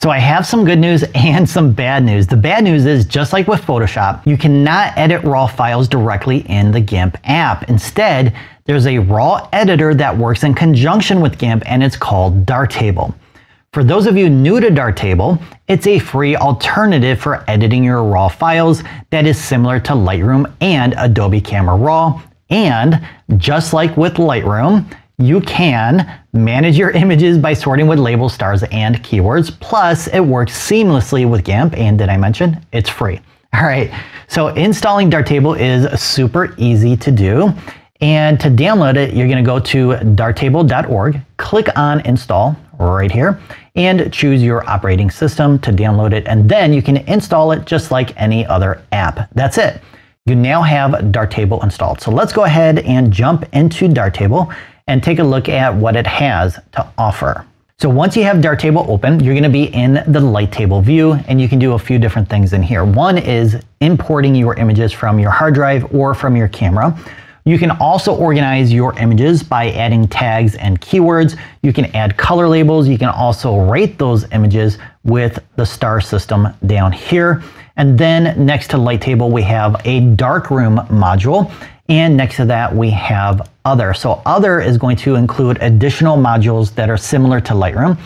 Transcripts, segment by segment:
So I have some good news and some bad news. The bad news is just like with Photoshop, you cannot edit raw files directly in the GIMP app. Instead, there's a raw editor that works in conjunction with GIMP and it's called Darktable. For those of you new to Darktable, it's a free alternative for editing your raw files that is similar to Lightroom and Adobe Camera Raw. And just like with Lightroom, you can manage your images by sorting with labels, stars, and keywords. Plus, it works seamlessly with GIMP. And did I mention it's free? All right, so installing Darktable is super easy to do. And to download it, you're going to go to darktable.org, click on install right here, and choose your operating system to download it. And then you can install it just like any other app. That's it. You now have Darktable installed. So let's go ahead and jump into Darktable and take a look at what it has to offer. So once you have Darktable open, you're going to be in the Lighttable view and you can do a few different things in here. One is importing your images from your hard drive or from your camera. You can also organize your images by adding tags and keywords. You can add color labels. You can also rate those images with the star system down here. And then next to Lighttable, we have a darkroom module. And next to that, we have other. So other is going to include additional modules that are similar to Lightroom.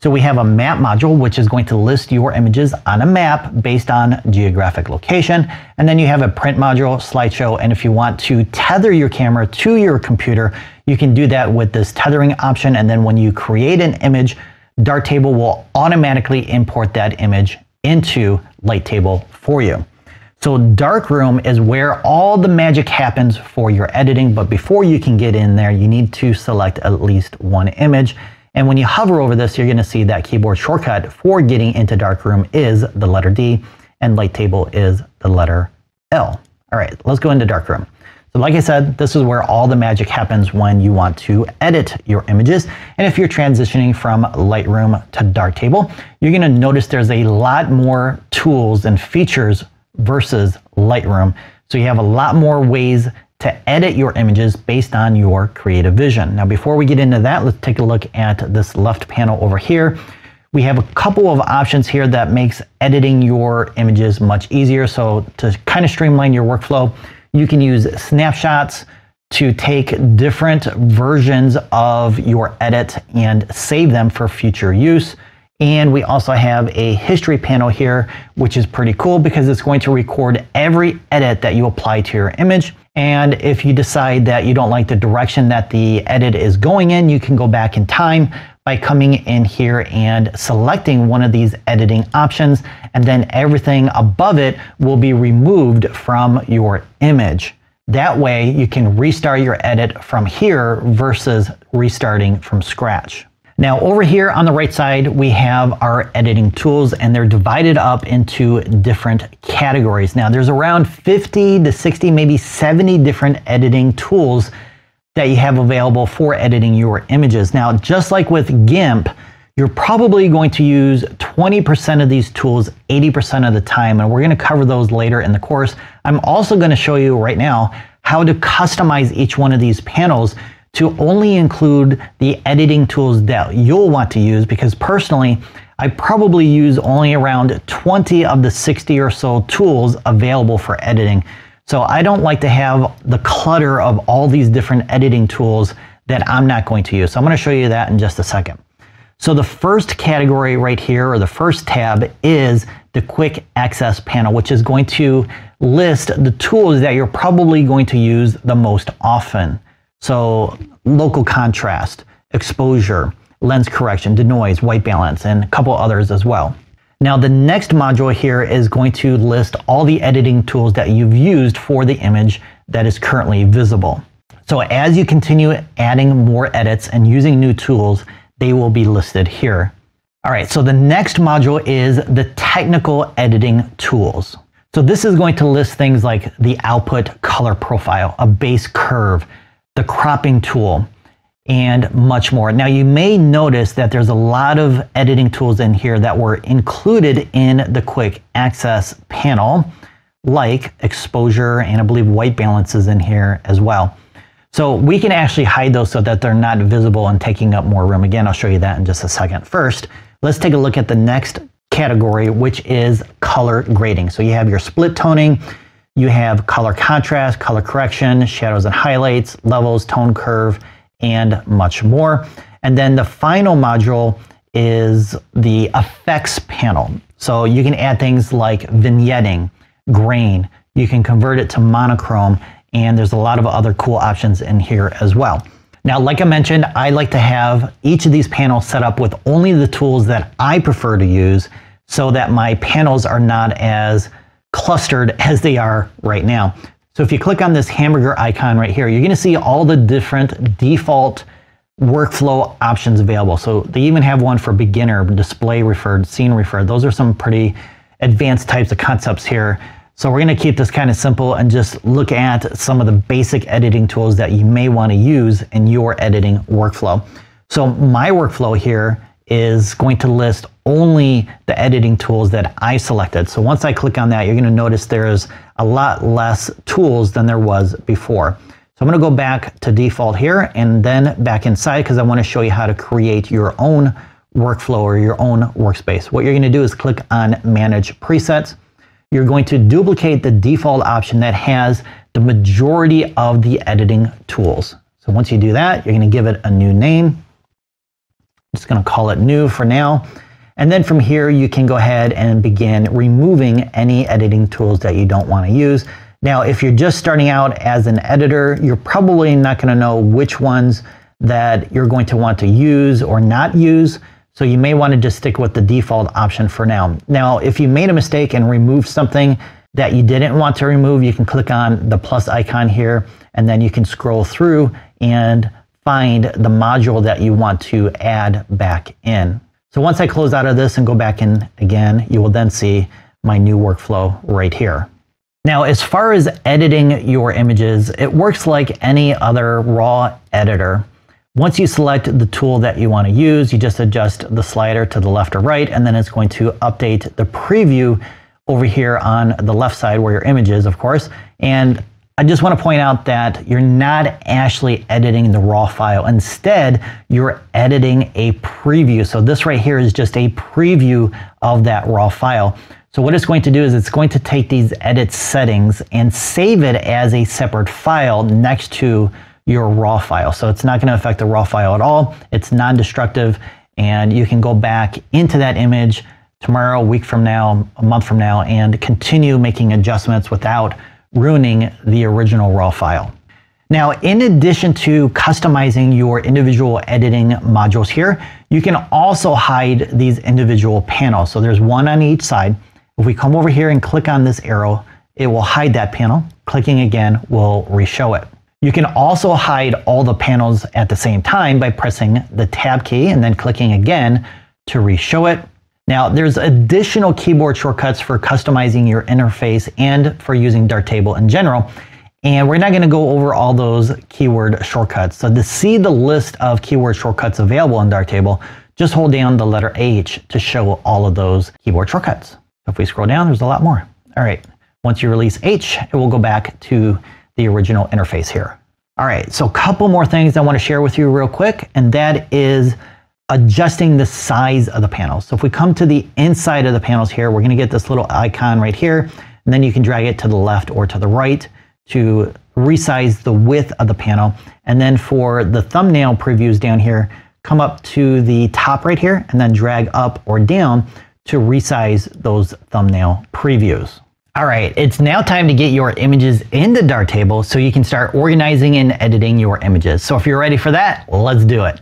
So we have a map module, which is going to list your images on a map based on geographic location. And then you have a print module, slideshow. And if you want to tether your camera to your computer, you can do that with this tethering option. And then when you create an image, Darktable will automatically import that image into Lighttable for you. So Darkroom is where all the magic happens for your editing. But before you can get in there, you need to select at least one image. And when you hover over this, you're going to see that keyboard shortcut for getting into Darkroom is the letter D and Lighttable is the letter L. All right, let's go into Darkroom. So like I said, this is where all the magic happens when you want to edit your images. And if you're transitioning from Lightroom to Darktable, you're going to notice there's a lot more tools and features versus Lightroom. So you have a lot more ways to edit your images based on your creative vision. Now, before we get into that, let's take a look at this left panel over here. We have a couple of options here that makes editing your images much easier. So to kind of streamline your workflow, you can use snapshots to take different versions of your edit and save them for future use. And we also have a history panel here, which is pretty cool because it's going to record every edit that you apply to your image. And if you decide that you don't like the direction that the edit is going in, you can go back in time by coming in here and selecting one of these editing options. And then everything above it will be removed from your image. That way you can restart your edit from here versus restarting from scratch. Now over here on the right side, we have our editing tools and they're divided up into different categories. Now there's around 50 to 60, maybe 70 different editing tools that you have available for editing your images. Now, just like with GIMP, you're probably going to use 20% of these tools 80% of the time, and we're gonna cover those later in the course. I'm also gonna show you right now how to customize each one of these panels to only include the editing tools that you'll want to use because personally, I probably use only around 20 of the 60 or so tools available for editing. So I don't like to have the clutter of all these different editing tools that I'm not going to use. So I'm going to show you that in just a second. So the first category right here, or the first tab, is the quick access panel, which is going to list the tools that you're probably going to use the most often. So local contrast, exposure, lens correction, denoise, white balance, and a couple others as well. Now the next module here is going to list all the editing tools that you've used for the image that is currently visible. So as you continue adding more edits and using new tools, they will be listed here. All right, so the next module is the technical editing tools. So this is going to list things like the output color profile, a base curve, the cropping tool, and much more. Now you may notice that there's a lot of editing tools in here that were included in the quick access panel, like exposure and I believe white balance is in here as well. So we can actually hide those so that they're not visible and taking up more room. Again, I'll show you that in just a second. First, Let's take a look at the next category, which is color grading. So you have your split toning, you have color contrast, color correction, shadows and highlights, levels, tone curve, and much more. And then the final module is the effects panel. So you can add things like vignetting, grain, you can convert it to monochrome, and there's a lot of other cool options in here as well. Now, like I mentioned, I like to have each of these panels set up with only the tools that I prefer to use so that my panels are not as clustered as they are right now. So if you click on this hamburger icon right here, you're gonna see all the different default workflow options available. So they even have one for beginner, display referred, scene referred. Those are some pretty advanced types of concepts here. So we're gonna keep this kind of simple and just look at some of the basic editing tools that you may wanna use in your editing workflow. So my workflow here is going to list only the editing tools that I selected. So once I click on that, you're gonna notice there's a lot less tools than there was before. So I'm gonna go back to default here and then back inside because I wanna show you how to create your own workflow or your own workspace. What you're gonna do is click on manage presets. You're going to duplicate the default option that has the majority of the editing tools. So once you do that, you're gonna give it a new name just going to call it new for now. And then from here, you can go ahead and begin removing any editing tools that you don't want to use. Now, if you're just starting out as an editor, you're probably not going to know which ones that you're going to want to use or not use. So you may want to just stick with the default option for now. Now, if you made a mistake and removed something that you didn't want to remove, you can click on the plus icon here, and then you can scroll through and find the module that you want to add back in. So once I close out of this and go back in again, you will then see my new workflow right here. Now, as far as editing your images, it works like any other raw editor. Once you select the tool that you want to use, you just adjust the slider to the left or right, and then it's going to update the preview over here on the left side where your image is, of course. And I just want to point out that you're not actually editing the raw file. Instead, you're editing a preview. So this right here is just a preview of that raw file. So what it's going to do is it's going to take these edit settings and save it as a separate file next to your raw file. So it's not going to affect the raw file at all. It's non-destructive and you can go back into that image tomorrow, a week from now, a month from now, and continue making adjustments without ruining the original raw file. Now, in addition to customizing your individual editing modules here, you can also hide these individual panels. So there's one on each side. If we come over here and click on this arrow, it will hide that panel. Clicking again will reshow it. You can also hide all the panels at the same time by pressing the tab key and then clicking again to reshow it. Now, there's additional keyboard shortcuts for customizing your interface and for using Darktable in general. And we're not going to go over all those keyword shortcuts. So to see the list of keyword shortcuts available in Darktable, just hold down the letter H to show all of those keyboard shortcuts. If we scroll down, there's a lot more. All right, once you release H, it will go back to the original interface here. All right, so a couple more things I want to share with you real quick, and that is adjusting the size of the panels. So if we come to the inside of the panels here, we're gonna get this little icon right here, and then you can drag it to the left or to the right to resize the width of the panel. And then for the thumbnail previews down here, come up to the top right here and then drag up or down to resize those thumbnail previews. All right, it's now time to get your images into Darktable so you can start organizing and editing your images. So if you're ready for that, let's do it.